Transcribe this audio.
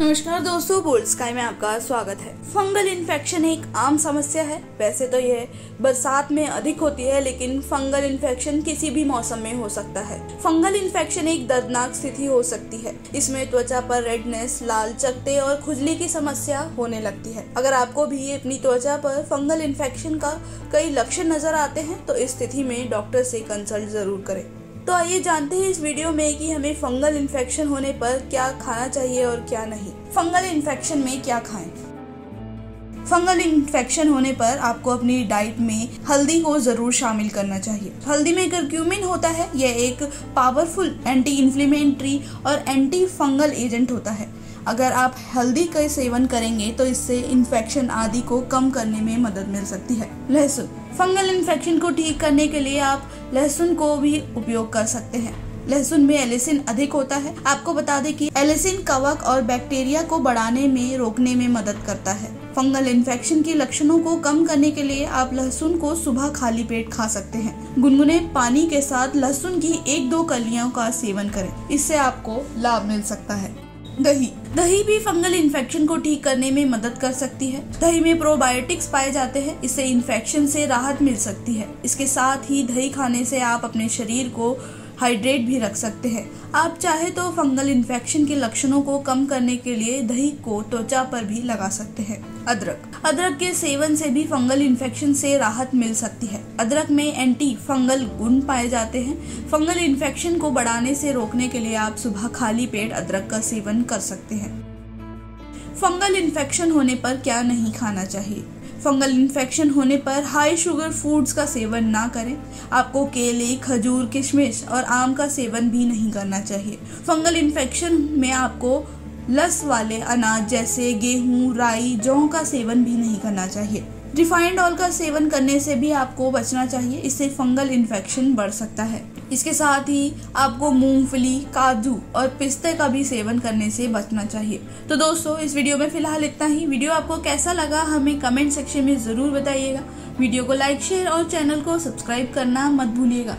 नमस्कार दोस्तों, bold sky में आपका स्वागत है। फंगल इन्फेक्शन एक आम समस्या है। वैसे तो यह बरसात में अधिक होती है, लेकिन फंगल इन्फेक्शन किसी भी मौसम में हो सकता है। फंगल इन्फेक्शन एक दर्दनाक स्थिति हो सकती है। इसमें त्वचा पर रेडनेस, लाल चकते और खुजली की समस्या होने लगती है। अगर आपको भी अपनी त्वचा पर फंगल इन्फेक्शन का कई लक्षण नज़र आते हैं तो इस स्थिति में डॉक्टर से कंसल्ट ज़रूर करें। तो आइए जानते हैं इस वीडियो में कि हमें फंगल इन्फेक्शन होने पर क्या खाना चाहिए और क्या नहीं। फंगल इन्फेक्शन में क्या खाएँ? फंगल इन्फेक्शन होने पर आपको अपनी डाइट में हल्दी को ज़रूर शामिल करना चाहिए। हल्दी में करक्यूमिन होता है, यह एक पावरफुल एंटी इन्फ्लेमेटरी और एंटी फंगल एजेंट होता है। अगर आप हल्दी का सेवन करेंगे तो इससे इन्फेक्शन आदि को कम करने में मदद मिल सकती है। लहसुन। फंगल इन्फेक्शन को ठीक करने के लिए आप लहसुन को भी उपयोग कर सकते हैं। लहसुन में एलिसिन अधिक होता है। आपको बता दें कि एलिसिन कवक और बैक्टीरिया को बढ़ाने में, रोकने में मदद करता है। फंगल इन्फेक्शन के लक्षणों को कम करने के लिए आप लहसुन को सुबह खाली पेट खा सकते हैं। गुनगुने पानी के साथ लहसुन की एक दो कलियों का सेवन करें। इससे आपको लाभ मिल सकता है। दही। दही भी फंगल इन्फेक्शन को ठीक करने में मदद कर सकती है। दही में प्रोबायोटिक्स पाए जाते हैं, इससे इन्फेक्शन से राहत मिल सकती है। इसके साथ ही दही खाने से आप अपने शरीर को हाइड्रेट भी रख सकते हैं। आप चाहे तो फंगल इन्फेक्शन के लक्षणों को कम करने के लिए दही को त्वचा पर भी लगा सकते हैं। अदरक। अदरक के सेवन से भी फंगल इन्फेक्शन से राहत मिल सकती है। अदरक में एंटी फंगल गुण पाए जाते हैं। फंगल इन्फेक्शन को बढ़ाने से रोकने के लिए आप सुबह खाली पेट अदरक का सेवन कर सकते हैं। फंगल इन्फेक्शन होने पर क्या नहीं खाना चाहिए? फंगल इन्फेक्शन होने पर हाई शुगर फूड्स का सेवन ना करें। आपको केले, खजूर, किशमिश और आम का सेवन भी नहीं करना चाहिए। फंगल इन्फेक्शन में आपको लस वाले अनाज जैसे गेहूँ, राई, जौ का सेवन भी नहीं करना चाहिए। रिफाइंड ऑयल का सेवन करने से भी आपको बचना चाहिए, इससे फंगल इन्फेक्शन बढ़ सकता है। इसके साथ ही आपको मूंगफली, काजू और पिस्ते का भी सेवन करने से बचना चाहिए। तो दोस्तों, इस वीडियो में फ़िलहाल इतना ही। वीडियो आपको कैसा लगा, हमें कमेंट सेक्शन में ज़रूर बताइएगा। वीडियो को लाइक, शेयर और चैनल को सब्सक्राइब करना मत भूलिएगा।